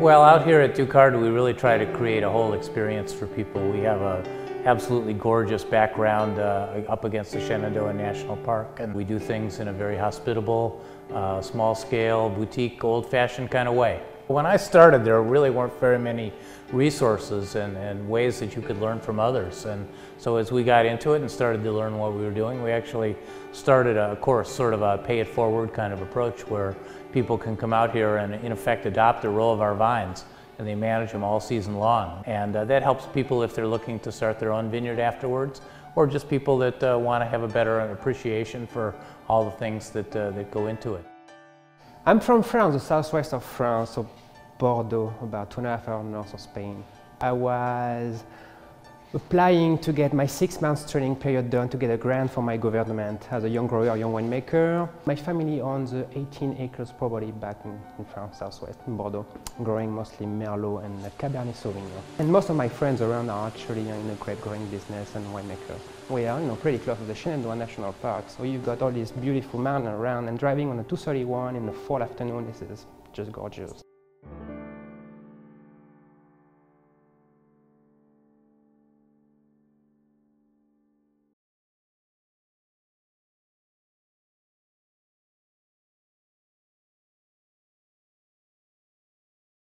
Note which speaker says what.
Speaker 1: Well, out here at DuCard, we really try to create a whole experience for people. We have a absolutely gorgeous background uh, up against the Shenandoah National Park, and we do things in a very hospitable, uh, small-scale, boutique, old-fashioned kind of way. When I started, there really weren't very many resources and, and, ways that you could learn from others. And so as we got into it and started to learn what we were doing, we actually started a course, sort of a pay it forward kind of approach where people can come out here and in effect adopt a row of our vines and they manage them all season long. And uh, that helps people if they're looking to start their own vineyard afterwards or just people that uh, want to have a better appreciation for all the things that, uh, that go into it.
Speaker 2: I'm from France, the southwest of France, so Bordeaux, about two and a half hours north of Spain. I was applying to get my six months training period done to get a grant from my government as a young grower, young winemaker. My family owns 18 acres property back in, in, France, southwest, in Bordeaux, growing mostly Merlot and Cabernet Sauvignon. And most of my friends around are actually in the grape growing business and winemaker. We are you know, pretty close to the Shenandoah National Park, so you've got all these beautiful mountains around and driving on a 231 in the fall afternoon, this is just gorgeous.